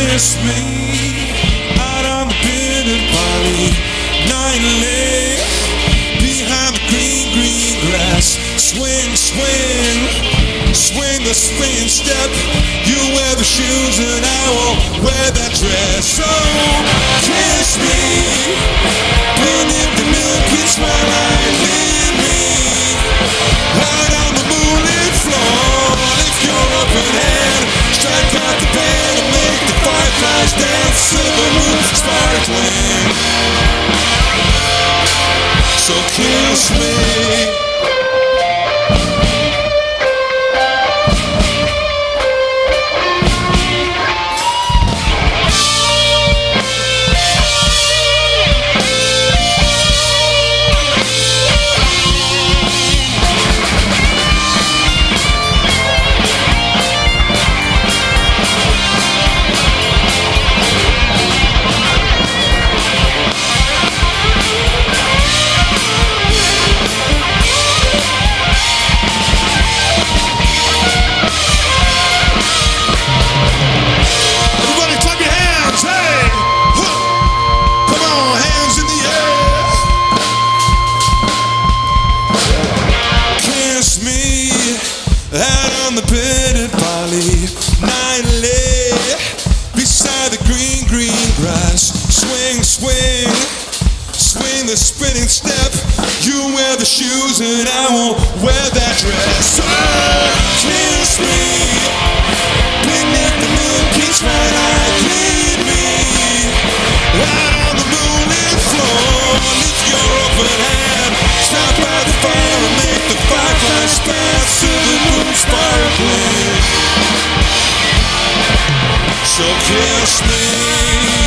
kiss me out on the bitter barley. Night lay behind the green, green grass. Swing, swing, swing the swing step. You wear the shoes and I will wear that dress. So kiss me kiss out on the bedded barley. Night lay beside the green, green grass. Swing, swing, swing the spinning step. You wear the shoes and I won't wear that dress. Oh, kiss me. So kiss me.